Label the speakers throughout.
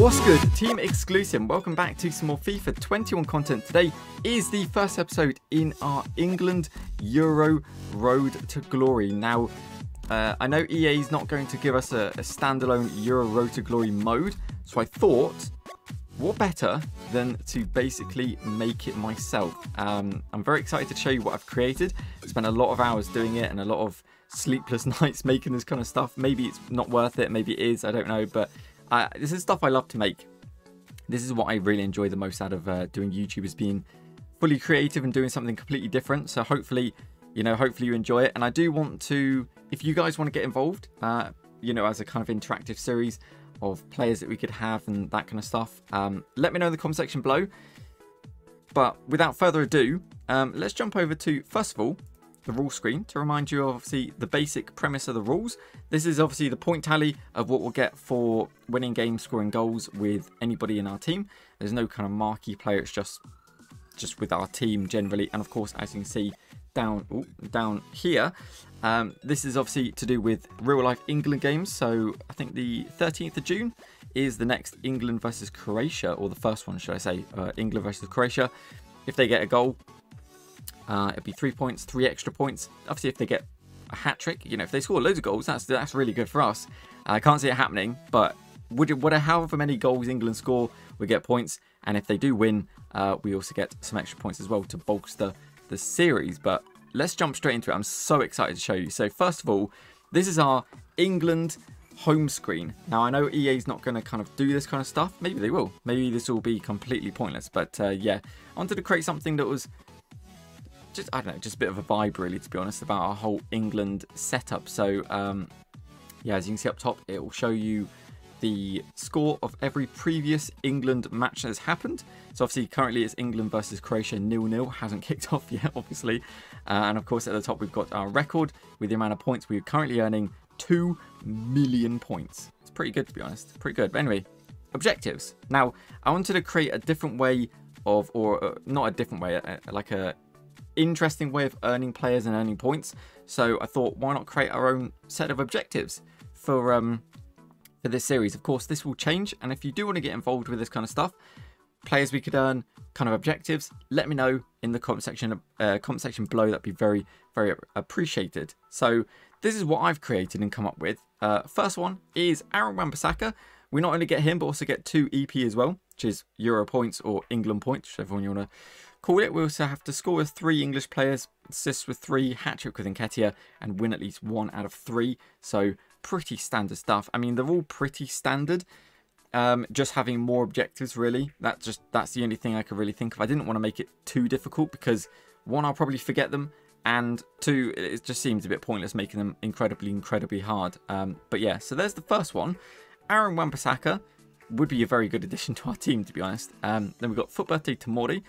Speaker 1: What's good, Team Exclusive? Welcome back to some more FIFA 21 content. Today is the first episode in our England Euro Road to Glory. Now, uh, I know EA is not going to give us a, a standalone Euro Road to Glory mode, so I thought, what better than to basically make it myself? Um, I'm very excited to show you what I've created. I spent a lot of hours doing it and a lot of sleepless nights making this kind of stuff. Maybe it's not worth it, maybe it is, I don't know, but I, this is stuff I love to make. This is what I really enjoy the most out of uh, doing YouTube is being fully creative and doing something completely different. So hopefully, you know, hopefully you enjoy it. And I do want to, if you guys want to get involved, uh, you know, as a kind of interactive series of players that we could have and that kind of stuff, um, let me know in the comment section below. But without further ado, um, let's jump over to, first of all, the rule screen to remind you of obviously the basic premise of the rules. This is obviously the point tally of what we'll get for winning games, scoring goals with anybody in our team. There's no kind of marquee player, it's just just with our team generally. And of course, as you can see down ooh, down here, um, this is obviously to do with real life England games. So I think the 13th of June is the next England versus Croatia, or the first one, should I say, uh, England versus Croatia. If they get a goal, uh, it'd be three points, three extra points. Obviously, if they get a hat trick, you know, if they score loads of goals, that's that's really good for us. I can't see it happening, but would it, however many goals England score, we get points, and if they do win, uh, we also get some extra points as well to bolster the series. But let's jump straight into it. I'm so excited to show you. So first of all, this is our England home screen. Now I know EA is not going to kind of do this kind of stuff. Maybe they will. Maybe this will be completely pointless. But uh, yeah, I wanted to create something that was just I don't know, just a bit of a vibe really, to be honest, about our whole England setup. So um, yeah, as you can see up top, it will show you the score of every previous England match that has happened. So obviously currently it's England versus Croatia nil-nil, hasn't kicked off yet obviously. Uh, and of course at the top we've got our record with the amount of points we're currently earning 2 million points. It's pretty good to be honest, pretty good. But anyway, objectives. Now I wanted to create a different way of, or uh, not a different way, uh, like a interesting way of earning players and earning points. So I thought, why not create our own set of objectives for um, for this series? Of course, this will change, and if you do want to get involved with this kind of stuff, players we could earn, kind of objectives, let me know in the comment section uh, comment section below. That'd be very very appreciated. So this is what I've created and come up with. Uh, first one is Aaron Wan-Bissaka. We not only get him, but also get two EP as well, which is Euro points or England points, whichever one you want to call it. We also have to score with three English players, assist with three, hat trick with Nketiah, and win at least one out of three. So pretty standard stuff. I mean, they're all pretty standard. Um, just having more objectives, really. That just that's the only thing I could really think of. I didn't want to make it too difficult because one, I'll probably forget them, and two, it just seems a bit pointless making them incredibly, incredibly hard. Um, but yeah, so there's the first one. Aaron Wan-Bissaka would be a very good addition to our team, to be honest. Um, then we've got FUT Birthday Tomori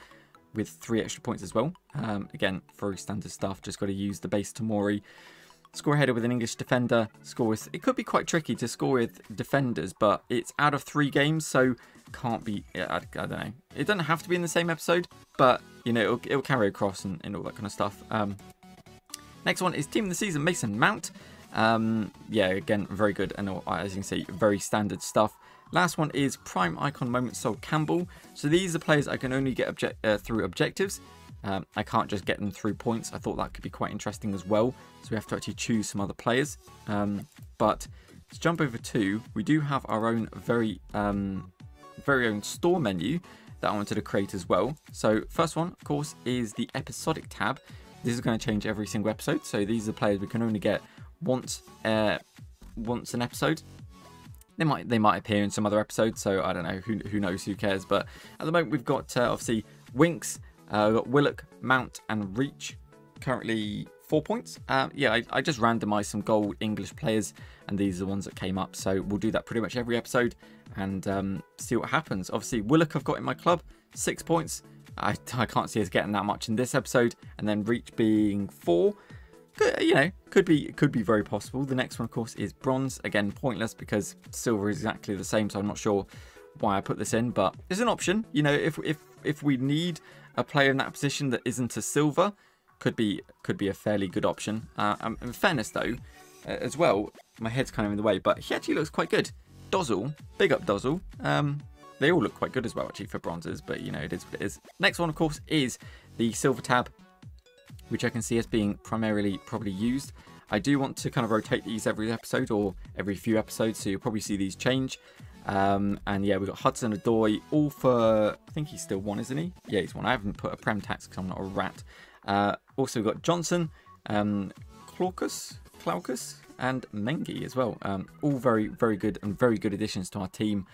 Speaker 1: with three extra points as well. Um, again, very standard stuff. Just got to use the base Tomori. Score header with an English defender. Score with... It could be quite tricky to score with defenders, but it's out of three games, so can't be... I, I don't know. It doesn't have to be in the same episode, but, you know, it'll, it'll carry across and, and, all that kind of stuff. Um, next one is Team of the Season, Mason Mount. Um, yeah, again, very good. And as you can see, very standard stuff. Last one is Prime Icon Moment Sol Campbell. So these are players I can only get object uh, through objectives. Um, I can't just get them through points. I thought that could be quite interesting as well. So we have to actually choose some other players. Um, but let's jump over to, we do have our own very, um, very own store menu that I wanted to create as well. So first one, of course, is the episodic tab. This is going to change every single episode. So these are players we can only get once, uh, once an episode. They might they might appear in some other episodes, so I don't know. Who, who knows? Who cares? But at the moment, we've got uh, obviously Winks, uh, we've got Willock, Mount, and Reach. Currently four points. Um, yeah, I, I, just randomized some gold English players, and these are the ones that came up. So we'll do that pretty much every episode and um, see what happens. Obviously, Willock I've got in my club, six points. I, I can't see us getting that much in this episode, and then Reach being four you know, could be could be very possible. The next one, of course, is bronze. Again, pointless because silver is exactly the same, so I'm not sure why I put this in, but it's an option. You know, if if if we need a player in that position that isn't a silver, could be could be a fairly good option. Uh, um, in fairness, though, uh, as well, my head's kind of in the way, but he actually looks quite good. Dozzell, big up Dozzell. Um, they all look quite good as well, actually, for bronzes, but you know, it is what it is. Next one, of course, is the silver tab, which I can see as being primarily probably used. I do want to kind of rotate these every episode or every few episodes, so you'll probably see these change. Um, and yeah, we've got Hudson Odoi, all for, I think he's still one, isn't he? Yeah, he's one. I haven't put a Prem tax because I'm not a rat. Uh, also, we've got Johnson, um, Claucus, Klaukus, and Mengi as well. Um, all very, very good and very good additions to our team.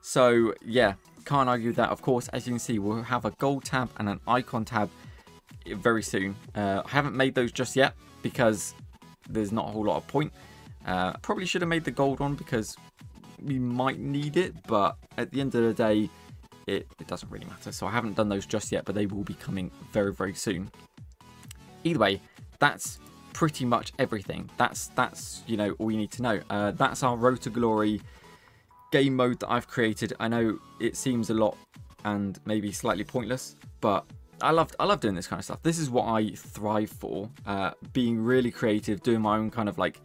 Speaker 1: So yeah, can't argue that. Of course, as you can see, we'll have a gold tab and an icon tab very soon. Uh, I haven't made those just yet because there's not a whole lot of point. Uh, probably should have made the gold one because we might need it, but at the end of the day, it, it doesn't really matter. So I haven't done those just yet, but they will be coming very, very soon. Either way, that's pretty much everything. That's, that's you know, all you need to know. Uh, that's our Road to Glory game mode that I've created. I know it seems a lot and maybe slightly pointless, but I love I love doing this kind of stuff. This is what I thrive for. Uh, being really creative, doing my own kind of like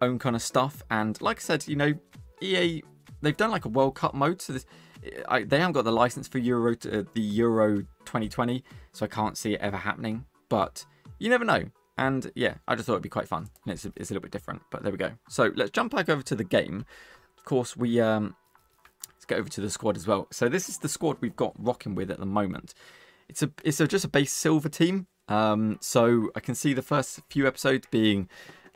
Speaker 1: own kind of stuff. And like I said, you know, EA they've done like a World Cup mode, so this, I, they haven't got the license for Euro to, uh, the Euro 2020, so I can't see it ever happening. But you never know. And yeah, I just thought it'd be quite fun. And it's, it's a little bit different, but there we go. So let's jump back over to the game. Of course, we um, let's get over to the squad as well. So this is the squad we've got rocking with at the moment. It's a it's a, just a base silver team. Um, so I can see the first few episodes being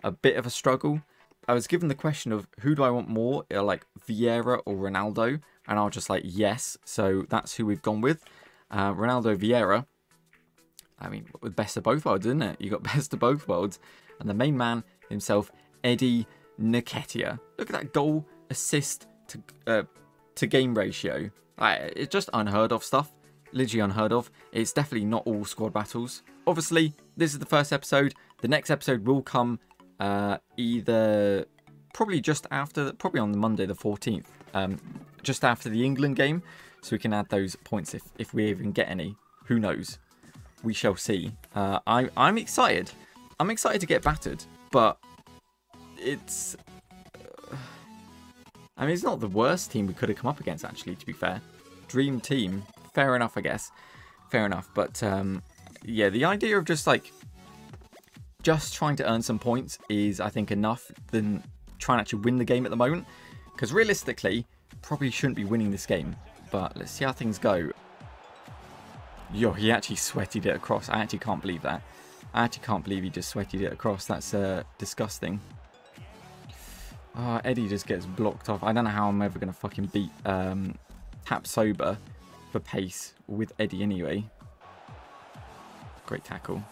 Speaker 1: a bit of a struggle. I was given the question of who do I want more, uh, like Vieira or Ronaldo, and I was just like yes. So that's who we've gone with. Uh, Ronaldo Vieira. I mean, with best of both worlds, isn't it? You got best of both worlds, and the main man himself, Eddie Nketiah. Look at that goal assist to uh, to game ratio. it's just unheard of stuff. Literally unheard of. It's definitely not all squad battles. Obviously, this is the first episode. The next episode will come uh, either probably just after, probably on the Monday the 14th, um, just after the England game. So we can add those points if, if we even get any. Who knows? We shall see. Uh, I, I'm excited. I'm excited to get battered, but it's I mean, it's not the worst team we could have come up against, actually, to be fair. Dream team. Fair enough, I guess. Fair enough. But, um, yeah, the idea of just, like, just trying to earn some points is, I think, enough than trying to actually win the game at the moment. Because realistically, probably shouldn't be winning this game. But let's see how things go. Yo, he actually sweated it across. I actually can't believe that. I actually can't believe he just sweated it across. That's uh, disgusting. Oh, Eddie just gets blocked off. I don't know how I'm ever going to fucking beat um, Tapsoba for pace with Eddie anyway. Great tackle.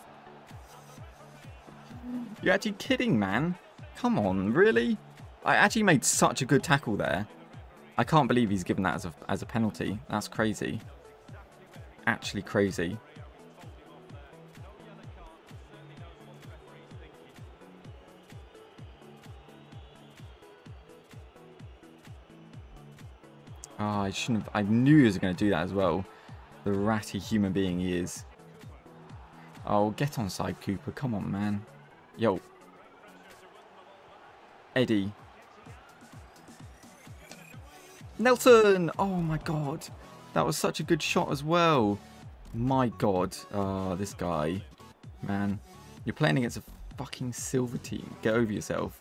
Speaker 1: You're actually kidding, man. Come on, really? I actually made such a good tackle there. I can't believe he's given that as a, as a penalty. That's crazy. Actually crazy. Oh, I shouldn't have. I knew he was going to do that as well. The ratty human being he is. Oh, get on side, Cooper. Come on, man. Yo. Eddie. Nelson! Oh my god. That was such a good shot as well. My god. Oh, this guy. Man. You're playing against a fucking silver team. Get over yourself.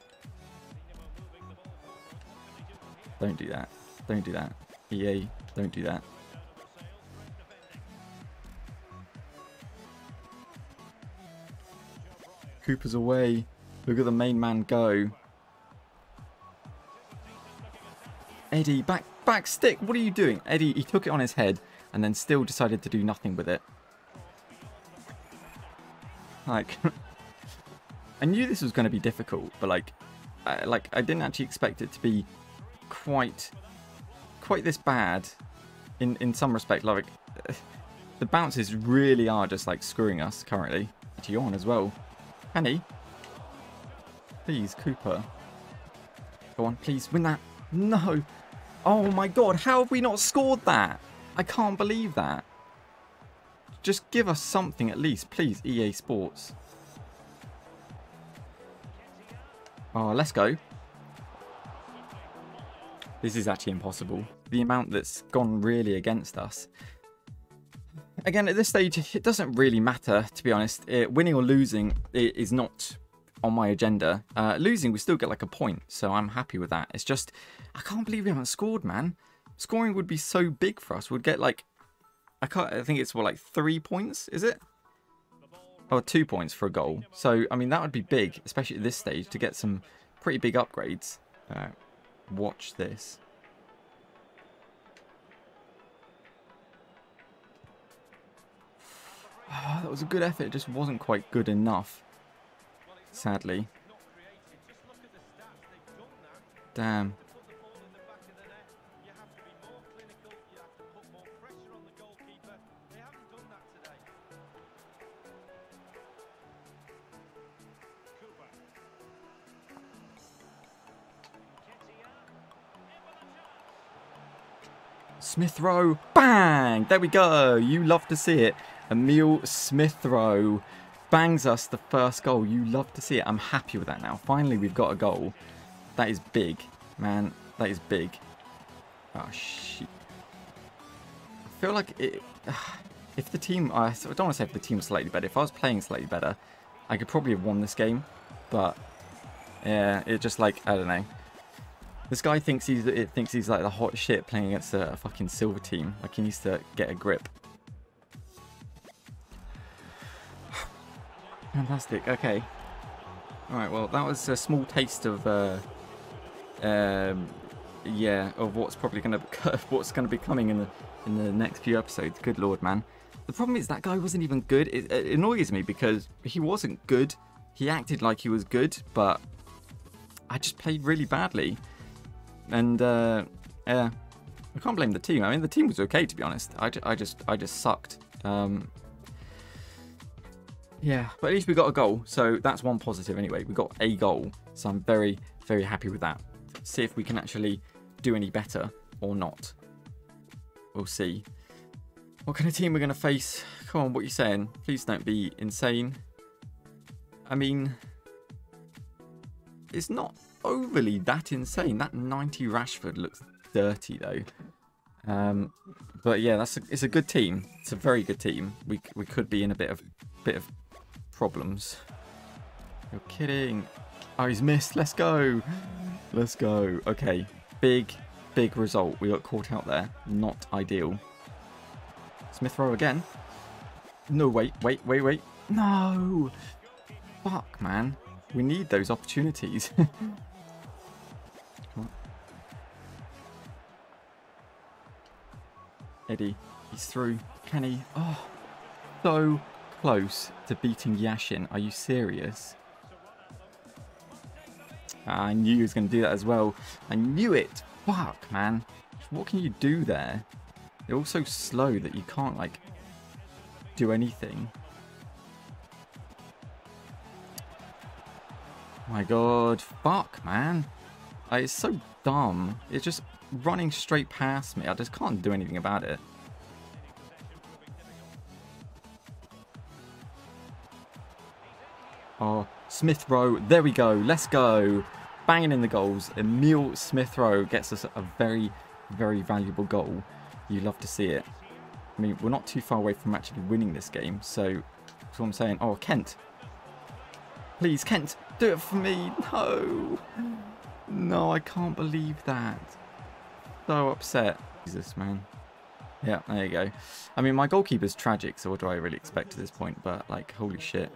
Speaker 1: Don't do that. Don't do that. EA, don't do that. Cooper's away. Look at the main man go. Eddie, back back stick. What are you doing? Eddie, he took it on his head and then still decided to do nothing with it. Like, I knew this was going to be difficult, but like, like I didn't actually expect it to be quite quite this bad in, in some respect. Like, the bounces really are just like screwing us currently. To on as well. Penny. Please, Cooper. Go on, please, win that. No. Oh my god, how have we not scored that? I can't believe that. Just give us something at least, please, EA Sports. Oh, let's go. This is actually impossible. The amount that's gone really against us. Again, at this stage, it doesn't really matter, to be honest. It, winning or losing is not on my agenda. Uh, losing, we still get like a point, so I'm happy with that. It's just, I can't believe we haven't scored, man. Scoring would be so big for us. We'd get like, I can't, I think it's what, like three points, is it? Or oh, two points for a goal. So, I mean, that would be big, especially at this stage, to get some pretty big upgrades. Uh, watch this. Oh, that was a good effort. It just wasn't quite good enough. Sadly. Damn. Smith Rowe. Bang! There we go. You love to see it. Emil Smith Rowe bangs us the first goal. You love to see it. I'm happy with that now. Finally, we've got a goal. That is big, man. That is big. Oh, shit. I feel like it, if the team... I don't want to say if the team was slightly better. If I was playing slightly better, I could probably have won this game. But, yeah, it just like, I don't know. This guy thinks he's it thinks he's like the hot shit playing against a, fucking silver team. Like he needs to get a grip. Fantastic. Okay. All right. Well, that was a small taste of, uh, um, yeah, of what's probably gonna what's gonna be coming in the in the next few episodes. Good lord, man. The problem is that guy wasn't even good. It, it annoys me because he wasn't good. He acted like he was good, but I just played really badly. And uh, yeah, I can't blame the team. I mean, the team was okay to be honest. I, I just I just sucked. Um, yeah, but at least we got a goal, so that's one positive anyway. We got a goal, so I'm very very happy with that. See if we can actually do any better or not. We'll see. What kind of team we're going to face? Come on, what are you saying? Please don't be insane. I mean, it's not overly that insane. That 90 Rashford looks dirty though. Um, but yeah, that's a, it's a good team. It's a very good team. We we could be in a bit of bit of problems. You're kidding. Oh, he's missed. Let's go. Let's go. Okay, big big result. We got caught out there. Not ideal. Smith Rowe again. No, wait, wait, wait, wait. No. Fuck, man. We need those opportunities. Eddie, he's through. Can he? Oh, so close to beating Yashin. Are you serious? Ah, I knew he was going to do that as well. I knew it. Fuck, man. What can you do there? They're all so slow that you can't, like, do anything. My god. Fuck, man. Like, it's so dumb. It's just running straight past me. I just can't do anything about it. Oh, Smith Rowe. There we go. Let's go. Banging in the goals. Emil Smith Rowe gets us a very, very valuable goal. You love to see it. I mean, we're not too far away from actually winning this game. So, that's what I'm saying. Oh, Kent. Please, Kent, do it for me. No. No, I can't believe that so upset. Jesus, man. Yeah, there you go. I mean, my goalkeeper's tragic, so what do I really expect at this point? But, like, holy shit.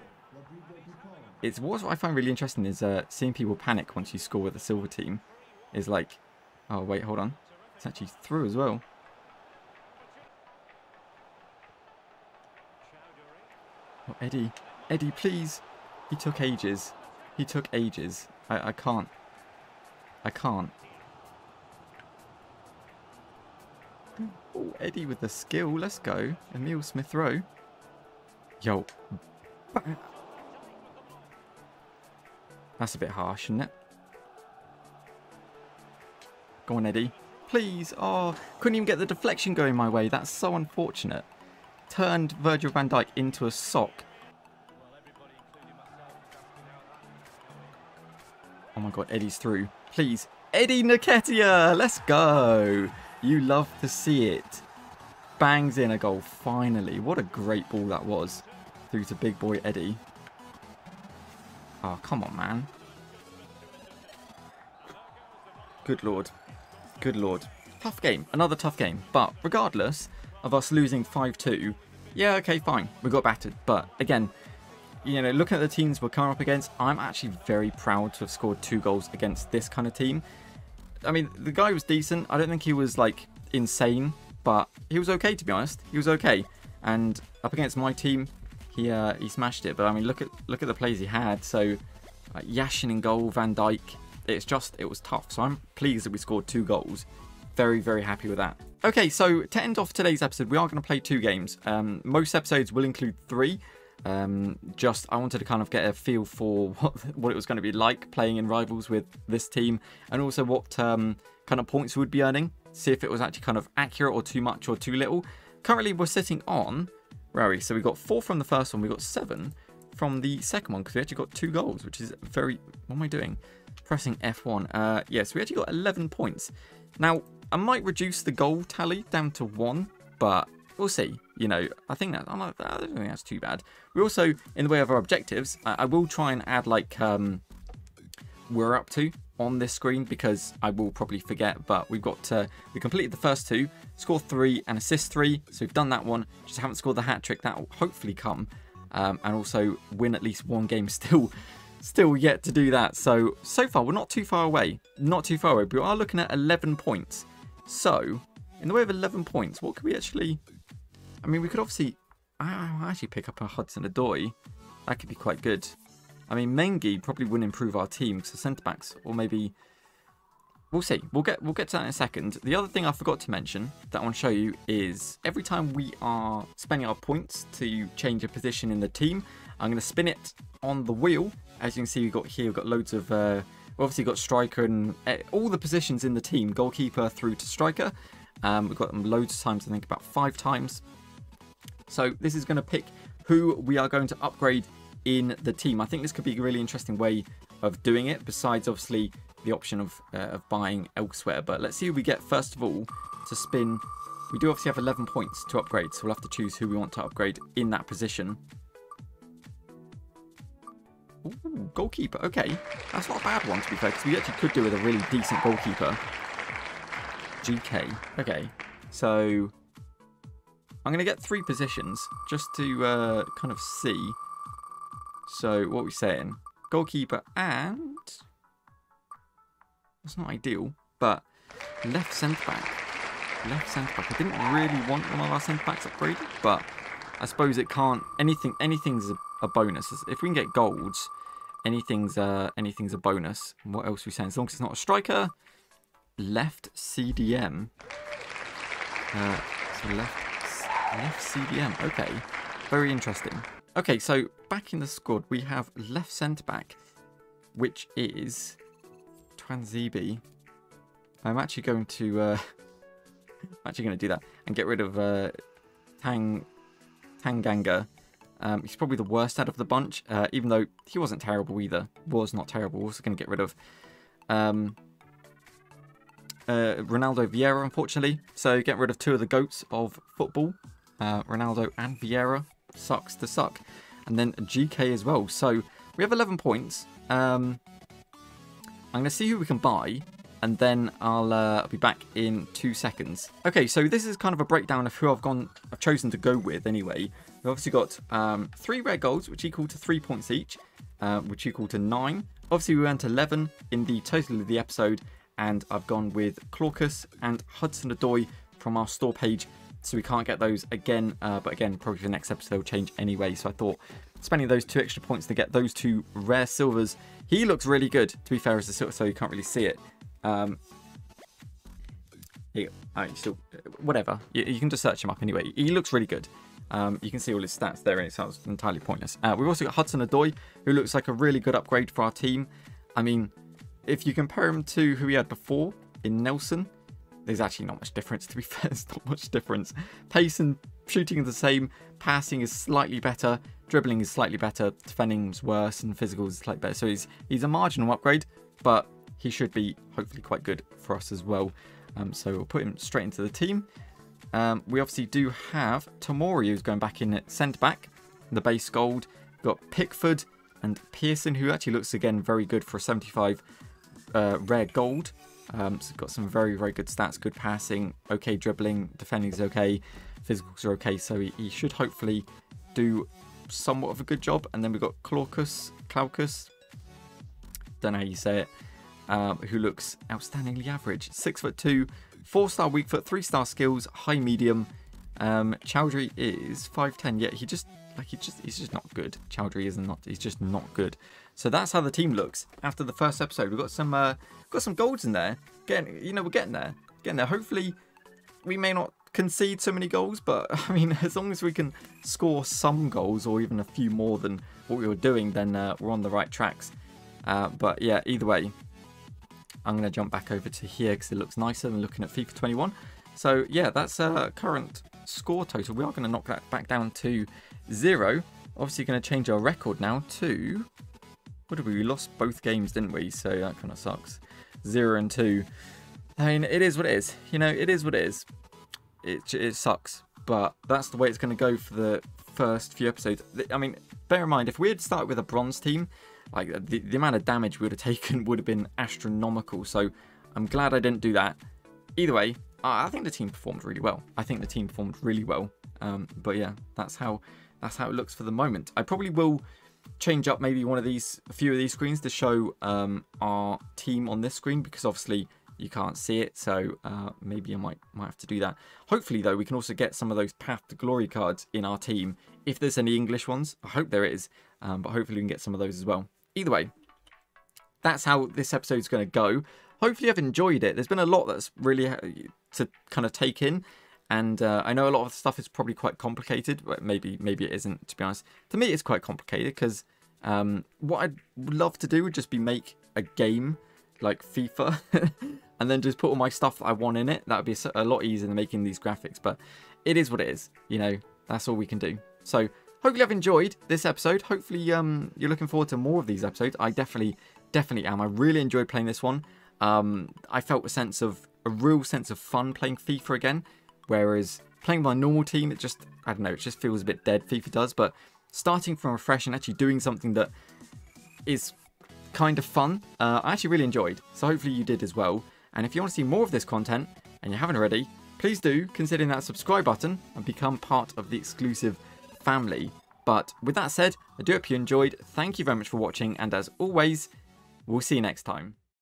Speaker 1: It's What I find really interesting is uh, seeing people panic once you score with a silver team. Is like, oh, wait, hold on. It's actually through as well. Oh, Eddie. Eddie, please. He took ages. He took ages. I, I can't. I can't. Oh, Eddie with the skill. Let's go. Emil Smith Rowe. Yo. That's a bit harsh, isn't it? Go on, Eddie. Please. Oh, couldn't even get the deflection going my way. That's so unfortunate. Turned Virgil van Dijk into a sock. Oh my god, Eddie's through. Please. Eddie Nketiah. Let's go. You love to see it. Bangs in a goal, finally. What a great ball that was. Through to big boy Eddie. Oh, come on, man. Good lord. Good lord. Tough game. Another tough game. But regardless of us losing 5-2, yeah, okay, fine. We got battered. But again, you know, looking at the teams we're coming up against, I'm actually very proud to have scored two goals against this kind of team. I mean, the guy was decent. I don't think he was, like, insane, but he was okay, to be honest. He was okay. And up against my team, he uh, he smashed it. But, I mean, look at look at the plays he had. So, uh, Yashin in goal, Van Dijk. It's just, it was tough. So, I'm pleased that we scored two goals. Very, very happy with that. Okay, so to end off today's episode, we are going to play two games. Um, most episodes will include three. Um, just I wanted to kind of get a feel for what what it was going to be like playing in rivals with this team, and also what um, kind of points we would be earning. See if it was actually kind of accurate or too much or too little. Currently, we're sitting on where? So we got four from the first one. We got seven from the second one because we actually got two goals, which is very. What am I doing? Pressing F1. Uh, yes, yeah, so we actually got 11 points. Now I might reduce the goal tally down to one, but we'll see. You know, I think that I don't think that's too bad. We also, in the way of our objectives, I, I will try and add like um, we're up to on this screen because I will probably forget. But we've got uh, we completed the first two, score three and assist three. So we've done that one. Just haven't scored the hat trick. That will hopefully come, um, and also win at least one game. Still, still yet to do that. So so far we're not too far away. Not too far away. But we are looking at 11 points. So in the way of 11 points, what could we actually I mean, we could obviously I'll actually pick up a Hudson Odoi. That could be quite good. I mean, Mengi probably wouldn't improve our team because centre backs, or maybe we'll see. We'll get we'll get to that in a second. The other thing I forgot to mention that I want to show you is every time we are spending our points to change a position in the team, I'm going to spin it on the wheel. As you can see, we've got here, we've got loads of. Uh, obviously got striker and uh, all the positions in the team, goalkeeper through to striker. Um, we've got them loads of times, I think about five times. So this is going to pick who we are going to upgrade in the team. I think this could be a really interesting way of doing it, besides obviously the option of, uh, of buying elsewhere. But let's see who we get first of all to spin. We do obviously have 11 points to upgrade, so we'll have to choose who we want to upgrade in that position. Ooh, goalkeeper. Okay, that's not a bad one to be fair, because we actually could do with a really decent goalkeeper. GK. Okay, so I'm going to get three positions just to uh, kind of see. So what are we saying? Goalkeeper and... That's not ideal, but left centre-back. Left centre-back. I didn't really want one of our centre-backs upgraded, but I suppose it can't... Anything, Anything's a, bonus. If we can get golds, anything's, uh, anything's a bonus. What else are we saying? As long as it's not a striker, left CDM. Uh, so left Left CDM. Okay. Very interesting. Okay, so back in the squad, we have left centre-back, which is Tuanzebe. I'm actually going to... Uh, I'm actually going to do that and get rid of uh, Tang Tanganga. Um, he's probably the worst out of the bunch, uh, even though he wasn't terrible either. Was not terrible. We're also going to get rid of um, uh, Ronaldo Vieira, unfortunately. So get rid of two of the goats of football uh, Ronaldo and Vieira. Sucks to suck. And then GK as well. So we have 11 points. Um, I'm going to see who we can buy. And then I'll uh, be back in two seconds. Okay, so this is kind of a breakdown of who I've gone, I've chosen to go with anyway. We've obviously got um, three red golds, which equal to three points each, uh, which equal to nine. Obviously, we went 11 in the total of the episode, and I've gone with Clarkus and Hudson Odoi from our store page so we can't get those again. Uh, but again, probably the next episode will change anyway. So I thought spending those two extra points to get those two rare silvers. He looks really good, to be fair, as a silver, so you can't really see it. Um, he, I still, whatever. You, you, can just search him up anyway. He looks really good. Um, you can see all his stats there, and it sounds entirely pointless. Uh, we've also got Hudson Odoi, who looks like a really good upgrade for our team. I mean, if you compare him to who we had before in Nelson, there's actually not much difference, to be fair. There's not much difference. Pace and shooting is the same. Passing is slightly better. Dribbling is slightly better. Defending is worse. And physical is slightly better. So he's, he's a marginal upgrade. But he should be hopefully quite good for us as well. Um, so we'll put him straight into the team. Um, we obviously do have Tomori who's going back in at centre back, the base gold. We've got Pickford and Pearson who actually looks again very good for a 75 uh, rare gold. Um, so got some very, very good stats, good passing, okay dribbling, defending is okay, physicals are okay, so he, he should hopefully do somewhat of a good job. And then we've got Clarkus, Clarkus, don't know how you say it, um, who looks outstandingly average. Six foot two, four star weak foot, three star skills, high medium. Um, Choudhury is 5'10, yet he just like he just he's just not good. Choudhury is not he's just not good. So that's how the team looks after the first episode. We've got some uh, got some golds in there. Getting you know we're getting there, getting there. Hopefully we may not concede so many goals, but I mean as long as we can score some goals or even a few more than what we were doing, then uh, we're on the right tracks. Uh, but yeah, either way, I'm going to jump back over to here because it looks nicer than looking at FIFA 21. So yeah, that's uh, current score total. We are going to knock that back down to zero. Obviously going to change our record now to... What did we? We lost both games, didn't we? So that kind of sucks. Zero and two. I mean, it is what it is. You know, it is what it is. It, it sucks. But that's the way it's going to go for the first few episodes. I mean, bear in mind, if we had started with a bronze team, like the, the amount of damage we would have taken would have been astronomical. So I'm glad I didn't do that. Either way, I think the team performed really well. I think the team performed really well. Um, but yeah, that's how that's how it looks for the moment. I probably will change up maybe one of these, a few of these screens to show um, our team on this screen because obviously you can't see it. So uh, maybe I might might have to do that. Hopefully though, we can also get some of those Path to Glory cards in our team if there's any English ones. I hope there is, um, but hopefully we can get some of those as well. Either way, that's how this episode's going to go. Hopefully I've enjoyed it. There's been a lot that's really to kind of take in. And uh, I know a lot of stuff is probably quite complicated, but maybe maybe it isn't, to be honest. To me, it's quite complicated because um, what I'd love to do would just be make a game like FIFA and then just put all my stuff that I want in it. That would be a lot easier than making these graphics, but it is what it is. You know, that's all we can do. So hopefully I've enjoyed this episode. Hopefully um, you're looking forward to more of these episodes. I definitely, definitely am. I really enjoyed playing this one. Um, I felt a sense of, a real sense of fun playing FIFA again. Whereas playing my normal team, it just, I don't know, it just feels a bit dead, FIFA does. But starting from fresh and actually doing something that is kind of fun, uh, I actually really enjoyed. So hopefully you did as well. And if you want to see more of this content, and you haven't already, please do consider that subscribe button and become part of the exclusive family. But with that said, I do hope you enjoyed. Thank you very much for watching, and as always, we'll see you next time.